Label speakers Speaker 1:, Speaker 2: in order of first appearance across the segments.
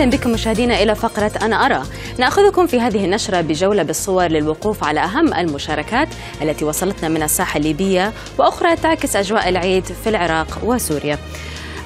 Speaker 1: أهلا بكم مشاهدينا إلى فقرة أنا أرى. نأخذكم في هذه النشرة بجولة بالصور للوقوف على أهم المشاركات التي وصلتنا من الساحة الليبية وأخرى تعكس أجواء العيد في العراق وسوريا.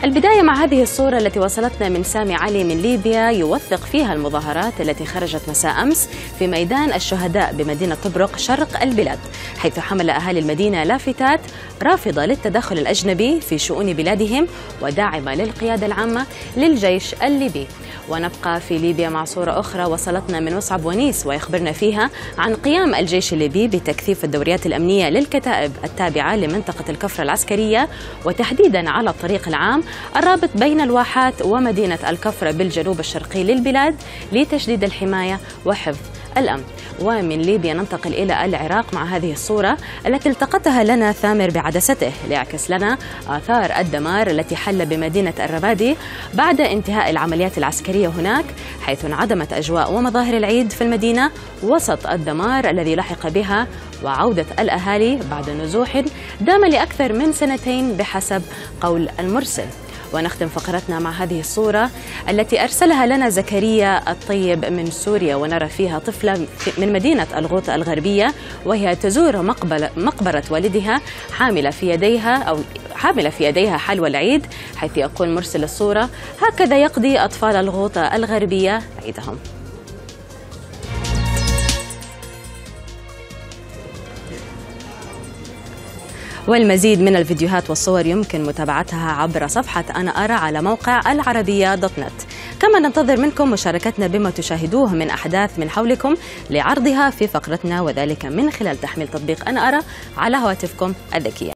Speaker 1: البداية مع هذه الصورة التي وصلتنا من سامي علي من ليبيا يوثق فيها المظاهرات التي خرجت مساء أمس في ميدان الشهداء بمدينة طبرق شرق البلاد حيث حمل أهالي المدينة لافتات رافضة للتدخل الأجنبي في شؤون بلادهم وداعمة للقيادة العامة للجيش الليبي. ونبقى في ليبيا مع صورة أخرى وصلتنا من مصعب ونيس ويخبرنا فيها عن قيام الجيش الليبي بتكثيف الدوريات الأمنية للكتائب التابعة لمنطقة الكفرة العسكرية وتحديدا على الطريق العام الرابط بين الواحات ومدينة الكفرة بالجنوب الشرقي للبلاد لتشديد الحماية وحفظ الأمن. ومن ليبيا ننتقل إلى العراق مع هذه الصورة التي التقطها لنا ثامر بعدسته ليعكس لنا آثار الدمار التي حل بمدينة الرمادي بعد انتهاء العمليات العسكرية هناك حيث انعدمت أجواء ومظاهر العيد في المدينة وسط الدمار الذي لحق بها وعودة الأهالي بعد نزوح دام لأكثر من سنتين بحسب قول المرسل. ونختم فقرتنا مع هذه الصورة التي أرسلها لنا زكريا الطيب من سوريا ونرى فيها طفلة من مدينة الغوط الغربية وهي تزور مقبرة والدها حاملة في يديها أو حاملة في يديها حلوى العيد حيث يقول مرسل الصورة هكذا يقضي أطفال الغوطة الغربية عيدهم. والمزيد من الفيديوهات والصور يمكن متابعتها عبر صفحة أنا أرى على موقع العربية دوت نت. كما ننتظر منكم مشاركتنا بما تشاهدوه من أحداث من حولكم لعرضها في فقرتنا وذلك من خلال تحميل تطبيق أنا أرى على هواتفكم الذكية.